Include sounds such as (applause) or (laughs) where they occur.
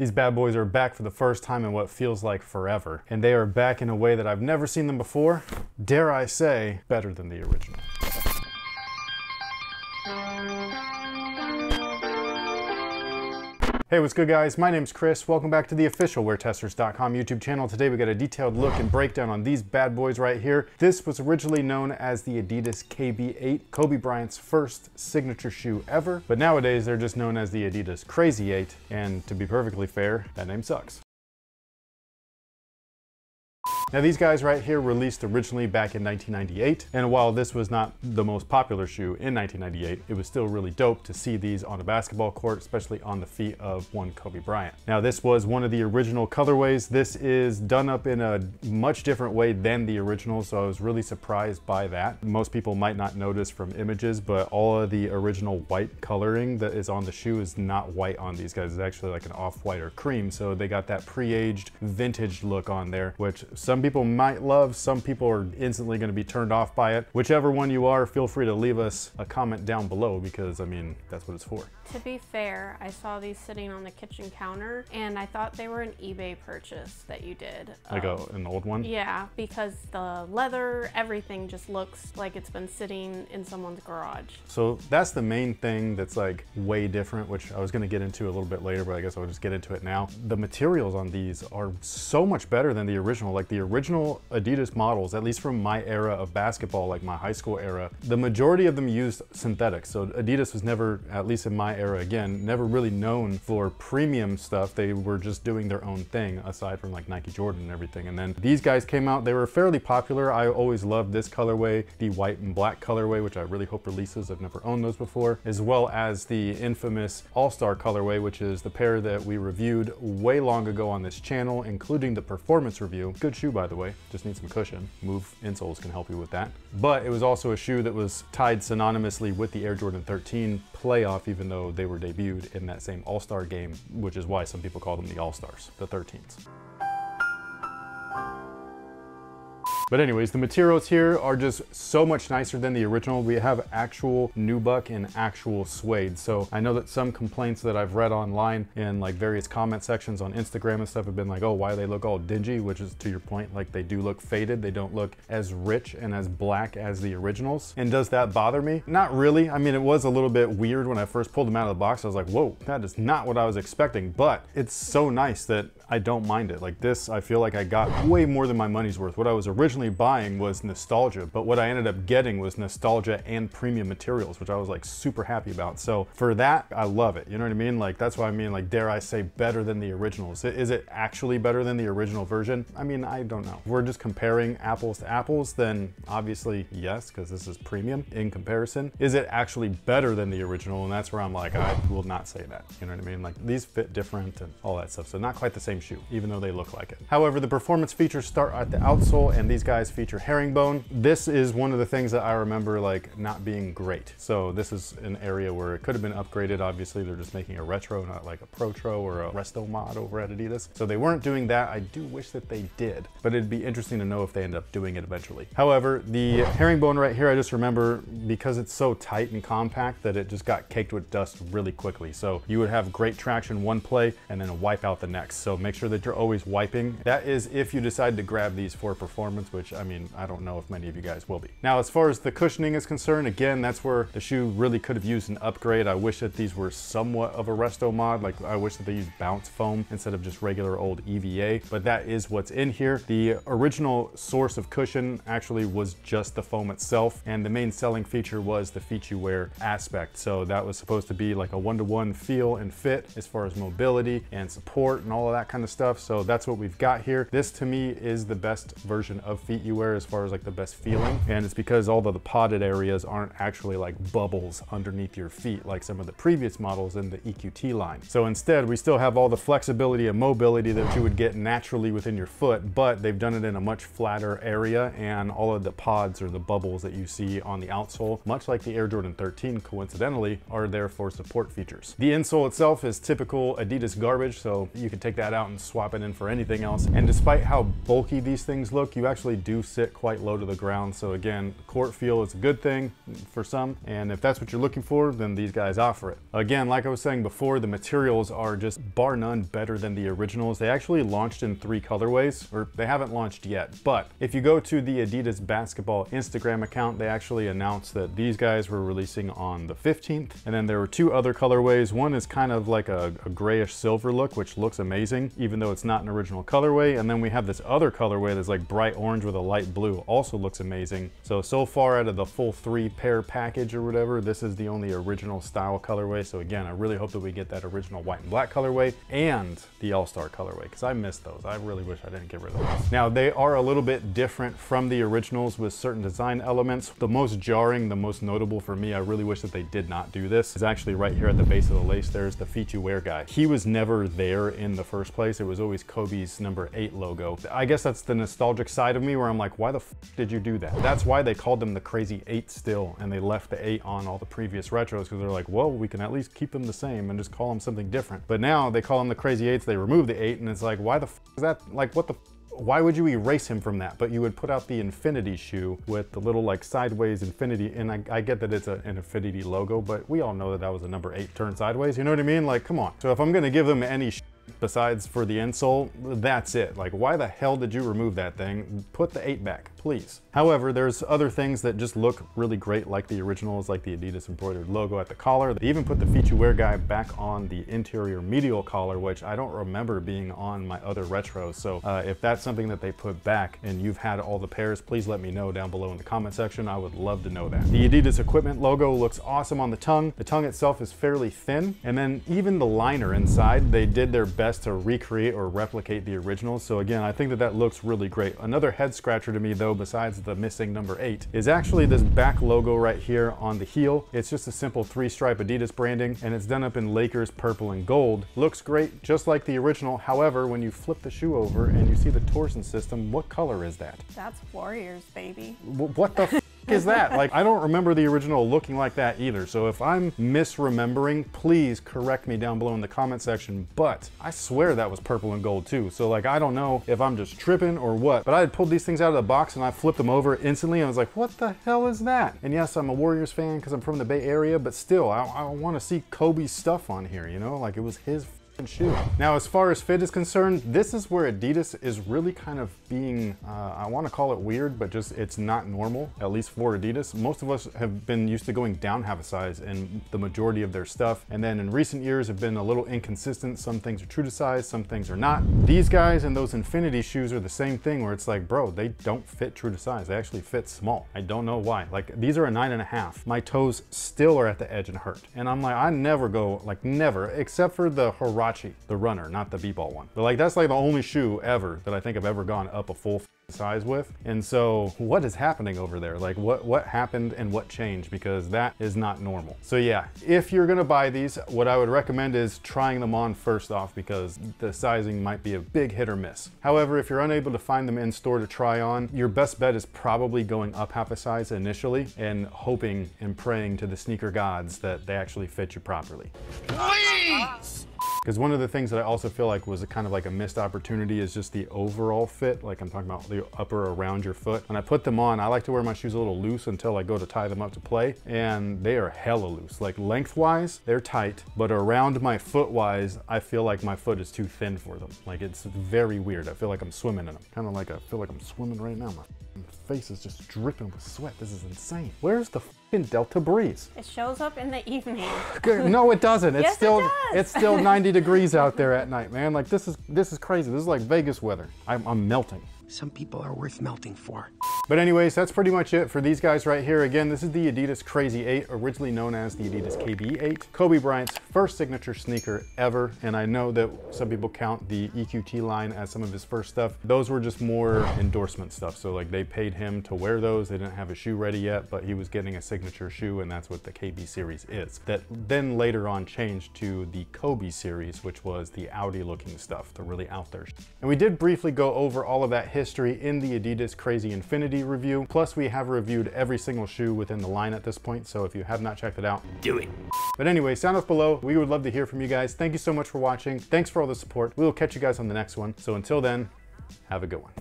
These bad boys are back for the first time in what feels like forever, and they are back in a way that I've never seen them before. Dare I say, better than the original. Hey, what's good guys? My name's Chris. Welcome back to the official WearTesters.com YouTube channel. Today we got a detailed look and breakdown on these bad boys right here. This was originally known as the Adidas KB8, Kobe Bryant's first signature shoe ever, but nowadays they're just known as the Adidas Crazy 8, and to be perfectly fair, that name sucks. Now these guys right here released originally back in 1998, and while this was not the most popular shoe in 1998, it was still really dope to see these on a basketball court, especially on the feet of one Kobe Bryant. Now this was one of the original colorways. This is done up in a much different way than the original, so I was really surprised by that. Most people might not notice from images, but all of the original white coloring that is on the shoe is not white on these guys. It's actually like an off-white or cream, so they got that pre-aged vintage look on there, which some some people might love, some people are instantly gonna be turned off by it. Whichever one you are, feel free to leave us a comment down below because I mean, that's what it's for. To be fair, I saw these sitting on the kitchen counter and I thought they were an eBay purchase that you did. Like um, a, an old one? Yeah, because the leather, everything just looks like it's been sitting in someone's garage. So that's the main thing that's like way different, which I was gonna get into a little bit later, but I guess I'll just get into it now. The materials on these are so much better than the original. Like the original Adidas models, at least from my era of basketball, like my high school era, the majority of them used synthetics. So Adidas was never, at least in my era again, never really known for premium stuff. They were just doing their own thing aside from like Nike Jordan and everything. And then these guys came out, they were fairly popular. I always loved this colorway, the white and black colorway, which I really hope releases. I've never owned those before, as well as the infamous All-Star colorway, which is the pair that we reviewed way long ago on this channel, including the performance review. Good shoe, by the way, just need some cushion. Move insoles can help you with that. But it was also a shoe that was tied synonymously with the Air Jordan 13 playoff, even though they were debuted in that same All-Star game, which is why some people call them the All-Stars, the 13s. But anyways, the materials here are just so much nicer than the original. We have actual nubuck and actual suede. So I know that some complaints that I've read online in like various comment sections on Instagram and stuff have been like, oh, why they look all dingy, which is to your point, like they do look faded. They don't look as rich and as black as the originals. And does that bother me? Not really. I mean, it was a little bit weird when I first pulled them out of the box. I was like, whoa, that is not what I was expecting, but it's so nice that I don't mind it. Like this, I feel like I got way more than my money's worth. What I was originally buying was nostalgia, but what I ended up getting was nostalgia and premium materials, which I was like super happy about. So for that, I love it. You know what I mean? Like that's why I mean, like, dare I say better than the originals. Is it actually better than the original version? I mean, I don't know. If we're just comparing apples to apples, then obviously yes, because this is premium in comparison. Is it actually better than the original? And that's where I'm like, I will not say that. You know what I mean? Like these fit different and all that stuff. So not quite the same shoe, even though they look like it. However, the performance features start at the outsole and these guys feature herringbone. This is one of the things that I remember like not being great. So this is an area where it could have been upgraded. Obviously, they're just making a retro, not like a Protro or a Resto mod over at Adidas. So they weren't doing that. I do wish that they did, but it'd be interesting to know if they end up doing it eventually. However, the herringbone right here, I just remember because it's so tight and compact that it just got caked with dust really quickly. So you would have great traction one play and then wipe out the next. So make sure that you're always wiping. That is if you decide to grab these for performance, which I mean, I don't know if many of you guys will be. Now, as far as the cushioning is concerned, again, that's where the shoe really could have used an upgrade. I wish that these were somewhat of a resto mod. Like I wish that they used bounce foam instead of just regular old EVA, but that is what's in here. The original source of cushion actually was just the foam itself. And the main selling feature was the you wear aspect. So that was supposed to be like a one-to-one -one feel and fit as far as mobility and support and all of that kind of stuff. So that's what we've got here. This to me is the best version of feet you wear as far as like the best feeling. And it's because all of the potted areas aren't actually like bubbles underneath your feet like some of the previous models in the EQT line. So instead, we still have all the flexibility and mobility that you would get naturally within your foot, but they've done it in a much flatter area and all of the pods or the bubbles that you see on the outsole, much like the Air Jordan 13 coincidentally, are there for support features. The insole itself is typical Adidas garbage, so you can take that out and swap it in for anything else. And despite how bulky these things look, you actually actually do sit quite low to the ground. So again, court feel is a good thing for some. And if that's what you're looking for, then these guys offer it. Again, like I was saying before, the materials are just bar none better than the originals. They actually launched in three colorways, or they haven't launched yet. But if you go to the Adidas basketball Instagram account, they actually announced that these guys were releasing on the 15th. And then there were two other colorways. One is kind of like a, a grayish silver look, which looks amazing, even though it's not an original colorway. And then we have this other colorway that's like bright orange with a light blue, also looks amazing. So, so far out of the full three pair package or whatever, this is the only original style colorway. So again, I really hope that we get that original white and black colorway and the All-Star colorway, because I missed those. I really wish I didn't get rid of those. Now, they are a little bit different from the originals with certain design elements. The most jarring, the most notable for me, I really wish that they did not do this, is actually right here at the base of the lace, there's the feet you wear guy. He was never there in the first place. It was always Kobe's number eight logo. I guess that's the nostalgic side of me where I'm like, why the did you do that? That's why they called them the crazy eight still, and they left the eight on all the previous retros because they're like, well, we can at least keep them the same and just call them something different. But now they call them the crazy eights, they remove the eight, and it's like, why the is that? Like, what the why would you erase him from that? But you would put out the infinity shoe with the little like sideways infinity. And I, I get that it's a, an infinity logo, but we all know that that was a number eight turn sideways. You know what I mean? Like, come on. So if I'm going to give them any besides for the insole, that's it. Like, why the hell did you remove that thing? Put the 8 back, please. However, there's other things that just look really great, like the originals, like the Adidas embroidered logo at the collar. They even put the you wear guy back on the interior medial collar, which I don't remember being on my other retros. So uh, if that's something that they put back and you've had all the pairs, please let me know down below in the comment section. I would love to know that. The Adidas equipment logo looks awesome on the tongue. The tongue itself is fairly thin. And then even the liner inside, they did their best to recreate or replicate the original. So again, I think that that looks really great. Another head scratcher to me though, besides the missing number eight, is actually this back logo right here on the heel. It's just a simple three stripe Adidas branding and it's done up in Lakers purple and gold. Looks great, just like the original. However, when you flip the shoe over and you see the torsion system, what color is that? That's Warriors, baby. W what the is that? Like, I don't remember the original looking like that either. So if I'm misremembering, please correct me down below in the comment section. But I swear that was purple and gold too. So like, I don't know if I'm just tripping or what, but I had pulled these things out of the box and I flipped them over instantly. And I was like, what the hell is that? And yes, I'm a Warriors fan because I'm from the Bay Area, but still, I, I want to see Kobe's stuff on here, you know? Like it was his shoe. Now, as far as fit is concerned, this is where Adidas is really kind of being, uh, I want to call it weird, but just it's not normal, at least for Adidas. Most of us have been used to going down half a size in the majority of their stuff. And then in recent years have been a little inconsistent. Some things are true to size, some things are not. These guys and those Infinity shoes are the same thing where it's like, bro, they don't fit true to size. They actually fit small. I don't know why. Like these are a nine and a half. My toes still are at the edge and hurt. And I'm like, I never go, like never, except for the The runner, not the B-ball one. But like, that's like the only shoe ever that I think I've ever gone up a full size with. And so what is happening over there? Like what, what happened and what changed? Because that is not normal. So yeah, if you're gonna buy these, what I would recommend is trying them on first off because the sizing might be a big hit or miss. However, if you're unable to find them in store to try on, your best bet is probably going up half a size initially and hoping and praying to the sneaker gods that they actually fit you properly. Please! Because one of the things that I also feel like was a kind of like a missed opportunity is just the overall fit. Like I'm talking about the upper around your foot. When I put them on, I like to wear my shoes a little loose until I go to tie them up to play. And they are hella loose. Like lengthwise, they're tight, but around my foot wise, I feel like my foot is too thin for them. Like it's very weird. I feel like I'm swimming in them. Kind of like I feel like I'm swimming right now. My face is just dripping with sweat. This is insane. Where's the fucking Delta Breeze? It shows up in the evening. (laughs) no, it doesn't. It's Yes, it still does. it's still (laughs) 90 degrees out there at night, man. Like this is this is crazy. This is like Vegas weather. I'm, I'm melting. Some people are worth melting for. But anyways, that's pretty much it for these guys right here. Again, this is the Adidas Crazy 8, originally known as the Adidas KB8. Kobe Bryant's first signature sneaker ever. And I know that some people count the EQT line as some of his first stuff. Those were just more endorsement stuff. So like they paid him to wear those. They didn't have a shoe ready yet, but he was getting a signature shoe and that's what the KB series is. That then later on changed to the Kobe series, which was the Audi looking stuff, the really out there. And we did briefly go over all of that history in the Adidas Crazy Infinity review. Plus we have reviewed every single shoe within the line at this point. So if you have not checked it out, Do it. but anyway, sound off below. We would love to hear from you guys. Thank you so much for watching. Thanks for all the support. We will catch you guys on the next one. So until then, have a good one.